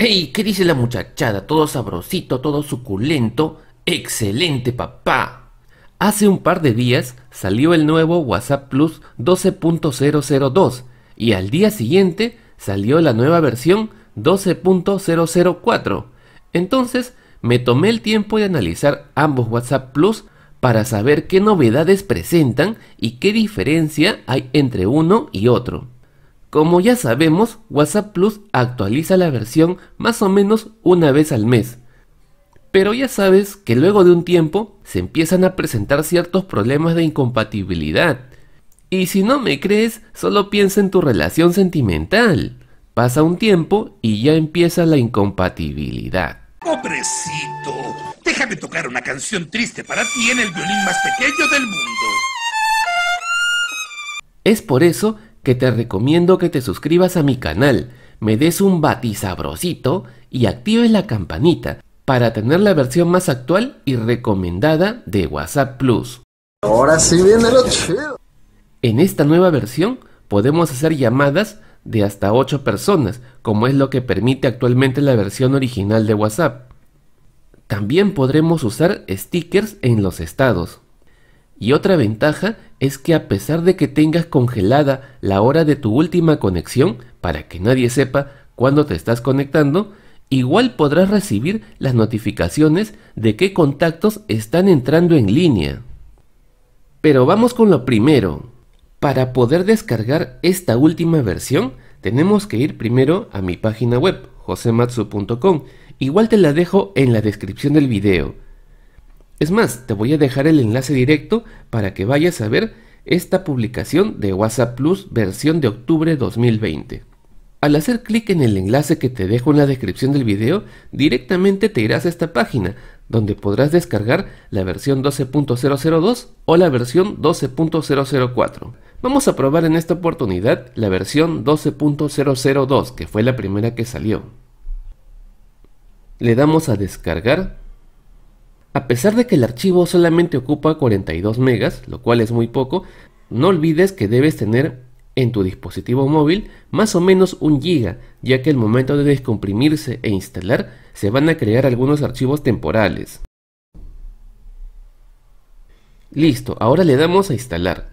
¡Ey! ¿Qué dice la muchachada? Todo sabrosito, todo suculento. ¡Excelente, papá! Hace un par de días salió el nuevo WhatsApp Plus 12.002 y al día siguiente salió la nueva versión 12.004. Entonces me tomé el tiempo de analizar ambos WhatsApp Plus para saber qué novedades presentan y qué diferencia hay entre uno y otro. Como ya sabemos, WhatsApp Plus actualiza la versión más o menos una vez al mes. Pero ya sabes que luego de un tiempo se empiezan a presentar ciertos problemas de incompatibilidad. Y si no me crees, solo piensa en tu relación sentimental. Pasa un tiempo y ya empieza la incompatibilidad. Pobrecito, déjame tocar una canción triste para ti en el violín más pequeño del mundo. Es por eso que te recomiendo que te suscribas a mi canal, me des un batisabrosito y actives la campanita para tener la versión más actual y recomendada de WhatsApp Plus. Ahora sí viene lo chido. En esta nueva versión podemos hacer llamadas de hasta 8 personas, como es lo que permite actualmente la versión original de WhatsApp. También podremos usar stickers en los estados. Y otra ventaja es que a pesar de que tengas congelada la hora de tu última conexión, para que nadie sepa cuándo te estás conectando, igual podrás recibir las notificaciones de qué contactos están entrando en línea. Pero vamos con lo primero. Para poder descargar esta última versión, tenemos que ir primero a mi página web, josematsu.com. Igual te la dejo en la descripción del video. Es más, te voy a dejar el enlace directo para que vayas a ver esta publicación de WhatsApp Plus versión de octubre 2020. Al hacer clic en el enlace que te dejo en la descripción del video, directamente te irás a esta página, donde podrás descargar la versión 12.002 o la versión 12.004. Vamos a probar en esta oportunidad la versión 12.002, que fue la primera que salió. Le damos a descargar a pesar de que el archivo solamente ocupa 42 megas, lo cual es muy poco, no olvides que debes tener en tu dispositivo móvil más o menos un giga, ya que al momento de descomprimirse e instalar se van a crear algunos archivos temporales. Listo, ahora le damos a instalar.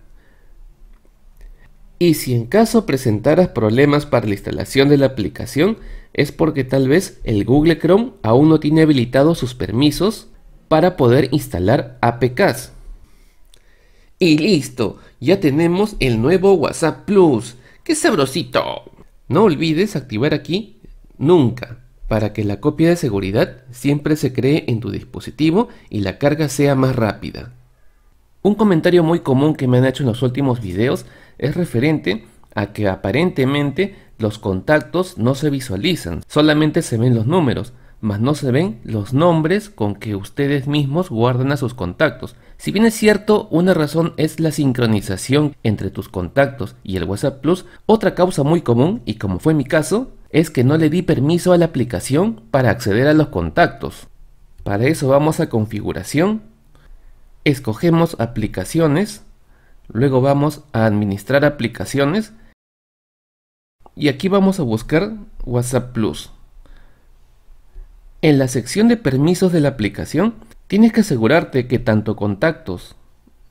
Y si en caso presentaras problemas para la instalación de la aplicación, es porque tal vez el Google Chrome aún no tiene habilitados sus permisos para poder instalar APKs. Y listo, ya tenemos el nuevo WhatsApp Plus. ¡Qué sabrosito! No olvides activar aquí Nunca, para que la copia de seguridad siempre se cree en tu dispositivo y la carga sea más rápida. Un comentario muy común que me han hecho en los últimos videos es referente a que aparentemente los contactos no se visualizan, solamente se ven los números mas no se ven los nombres con que ustedes mismos guardan a sus contactos. Si bien es cierto, una razón es la sincronización entre tus contactos y el WhatsApp Plus, otra causa muy común, y como fue mi caso, es que no le di permiso a la aplicación para acceder a los contactos. Para eso vamos a configuración, escogemos aplicaciones, luego vamos a administrar aplicaciones y aquí vamos a buscar WhatsApp Plus. En la sección de permisos de la aplicación, tienes que asegurarte que tanto contactos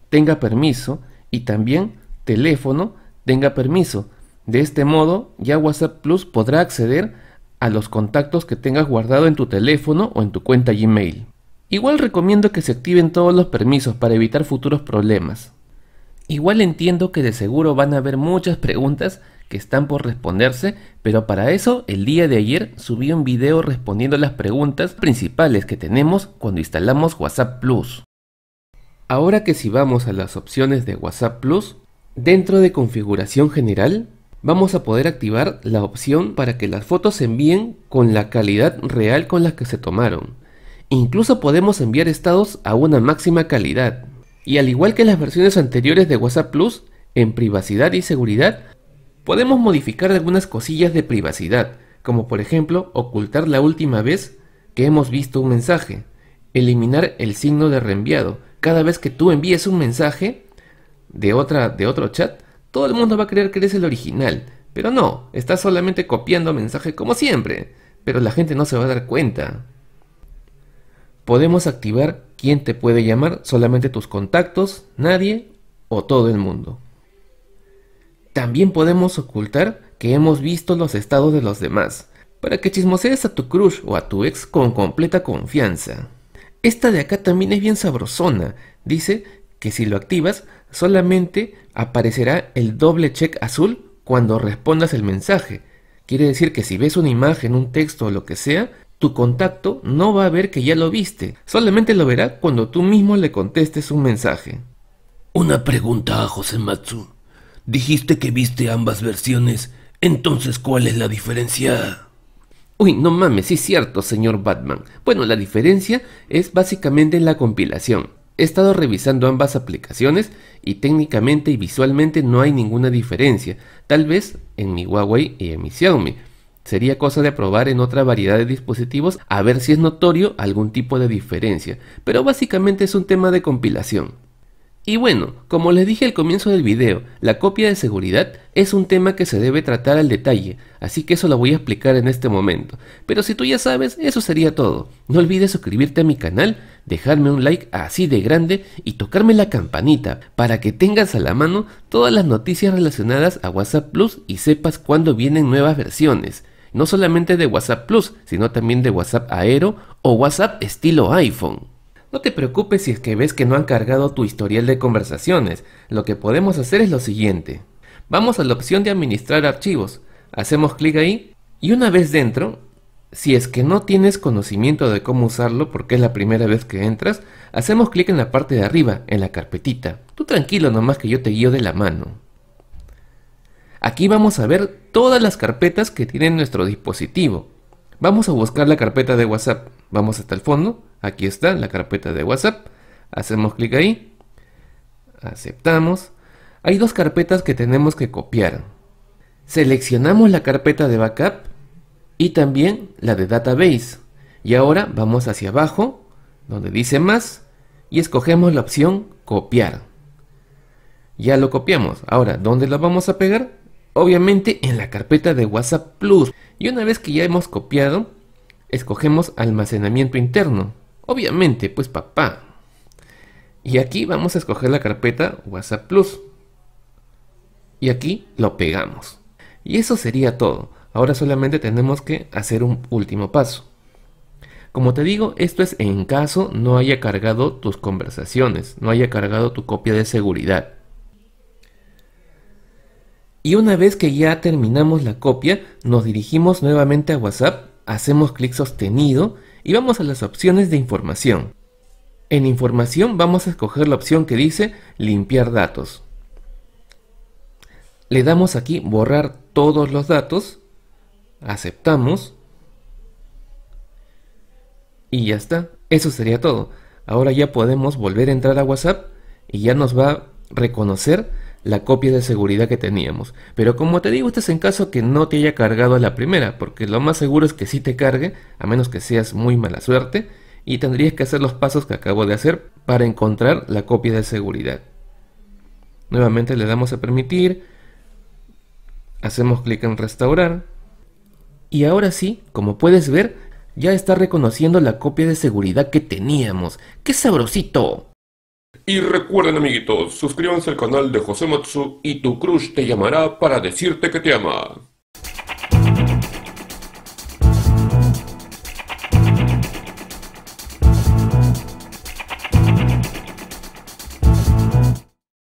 tenga permiso y también teléfono tenga permiso. De este modo, ya WhatsApp Plus podrá acceder a los contactos que tengas guardado en tu teléfono o en tu cuenta Gmail. Igual recomiendo que se activen todos los permisos para evitar futuros problemas. Igual entiendo que de seguro van a haber muchas preguntas están por responderse, pero para eso el día de ayer subí un video respondiendo las preguntas principales que tenemos cuando instalamos WhatsApp Plus. Ahora que si vamos a las opciones de WhatsApp Plus, dentro de configuración general, vamos a poder activar la opción para que las fotos se envíen con la calidad real con la que se tomaron. Incluso podemos enviar estados a una máxima calidad. Y al igual que las versiones anteriores de WhatsApp Plus, en privacidad y seguridad Podemos modificar algunas cosillas de privacidad, como por ejemplo ocultar la última vez que hemos visto un mensaje, eliminar el signo de reenviado. Cada vez que tú envíes un mensaje de, otra, de otro chat, todo el mundo va a creer que eres el original, pero no, estás solamente copiando mensaje como siempre. pero la gente no se va a dar cuenta. Podemos activar quién te puede llamar, solamente tus contactos, nadie o todo el mundo. También podemos ocultar que hemos visto los estados de los demás, para que chismosees a tu crush o a tu ex con completa confianza. Esta de acá también es bien sabrosona. Dice que si lo activas, solamente aparecerá el doble check azul cuando respondas el mensaje. Quiere decir que si ves una imagen, un texto o lo que sea, tu contacto no va a ver que ya lo viste, solamente lo verá cuando tú mismo le contestes un mensaje. Una pregunta a José Matsu. Dijiste que viste ambas versiones, entonces ¿cuál es la diferencia? Uy, no mames, sí es cierto, señor Batman. Bueno, la diferencia es básicamente en la compilación. He estado revisando ambas aplicaciones y técnicamente y visualmente no hay ninguna diferencia, tal vez en mi Huawei y en mi Xiaomi. Sería cosa de probar en otra variedad de dispositivos a ver si es notorio algún tipo de diferencia, pero básicamente es un tema de compilación. Y bueno, como les dije al comienzo del video, la copia de seguridad es un tema que se debe tratar al detalle, así que eso lo voy a explicar en este momento. Pero si tú ya sabes, eso sería todo. No olvides suscribirte a mi canal, dejarme un like así de grande y tocarme la campanita para que tengas a la mano todas las noticias relacionadas a WhatsApp Plus y sepas cuándo vienen nuevas versiones. No solamente de WhatsApp Plus, sino también de WhatsApp Aero o WhatsApp estilo iPhone. No te preocupes si es que ves que no han cargado tu historial de conversaciones. Lo que podemos hacer es lo siguiente. Vamos a la opción de administrar archivos. Hacemos clic ahí y una vez dentro, si es que no tienes conocimiento de cómo usarlo porque es la primera vez que entras, hacemos clic en la parte de arriba, en la carpetita. Tú tranquilo nomás que yo te guío de la mano. Aquí vamos a ver todas las carpetas que tiene nuestro dispositivo. Vamos a buscar la carpeta de WhatsApp. Vamos hasta el fondo. Aquí está la carpeta de WhatsApp. Hacemos clic ahí. Aceptamos. Hay dos carpetas que tenemos que copiar. Seleccionamos la carpeta de backup y también la de database. Y ahora vamos hacia abajo, donde dice más, y escogemos la opción copiar. Ya lo copiamos. Ahora, ¿dónde lo vamos a pegar? Obviamente en la carpeta de WhatsApp Plus. Y una vez que ya hemos copiado, escogemos almacenamiento interno. Obviamente, pues papá. Y aquí vamos a escoger la carpeta WhatsApp Plus. Y aquí lo pegamos. Y eso sería todo. Ahora solamente tenemos que hacer un último paso. Como te digo, esto es en caso no haya cargado tus conversaciones, no haya cargado tu copia de seguridad. Y una vez que ya terminamos la copia, nos dirigimos nuevamente a WhatsApp, hacemos clic sostenido y vamos a las opciones de información. En información vamos a escoger la opción que dice limpiar datos. Le damos aquí borrar todos los datos, aceptamos y ya está. Eso sería todo. Ahora ya podemos volver a entrar a WhatsApp y ya nos va a reconocer la copia de seguridad que teníamos. Pero como te digo, esto es en caso que no te haya cargado la primera, porque lo más seguro es que sí te cargue, a menos que seas muy mala suerte, y tendrías que hacer los pasos que acabo de hacer para encontrar la copia de seguridad. Nuevamente le damos a permitir, hacemos clic en restaurar, y ahora sí, como puedes ver, ya está reconociendo la copia de seguridad que teníamos. ¡Qué sabrosito! Y recuerden amiguitos, suscríbanse al canal de José Matsu y tu crush te llamará para decirte que te ama.